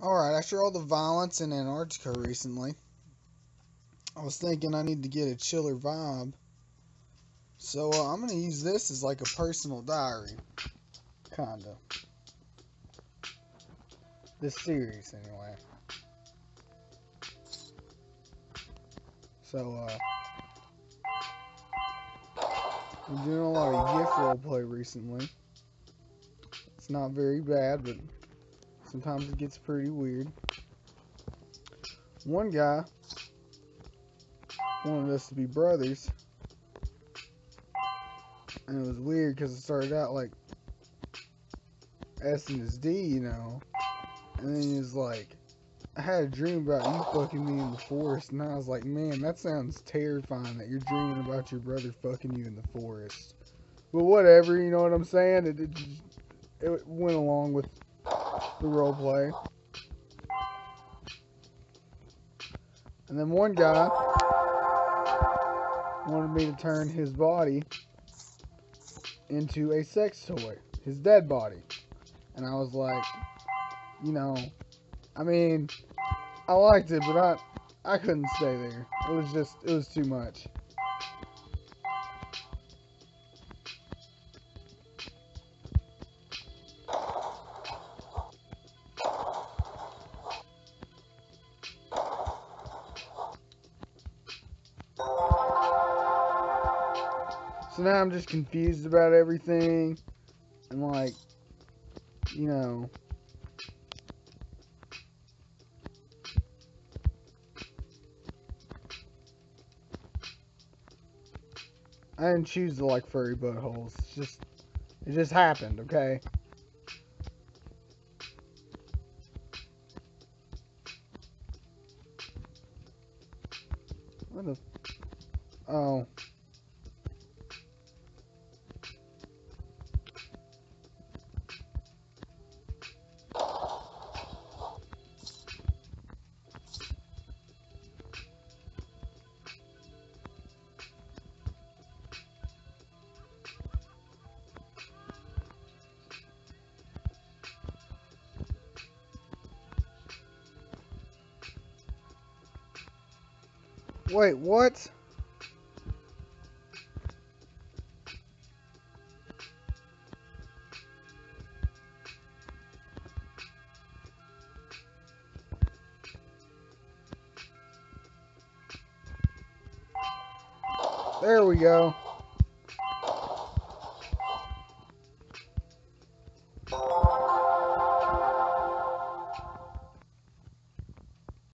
Alright, after all the violence in Antarctica recently, I was thinking I need to get a chiller vibe. So uh, I'm going to use this as like a personal diary. Kinda. This series, anyway. So, uh, I'm doing a lot of GIF roleplay recently. It's not very bad, but Sometimes it gets pretty weird. One guy wanted us to be brothers. And it was weird because it started out like S and his D, you know. And then he was like, I had a dream about you fucking me in the forest. And I was like, man, that sounds terrifying that you're dreaming about your brother fucking you in the forest. But whatever, you know what I'm saying? It, it, it went along with the role play. And then one guy wanted me to turn his body into a sex toy, his dead body. And I was like, you know, I mean, I liked it, but I I couldn't stay there. It was just it was too much. So now I'm just confused about everything. And like, you know. I didn't choose to like furry buttholes. It's just, it just happened, okay? What the? Oh. Wait, what? There we go.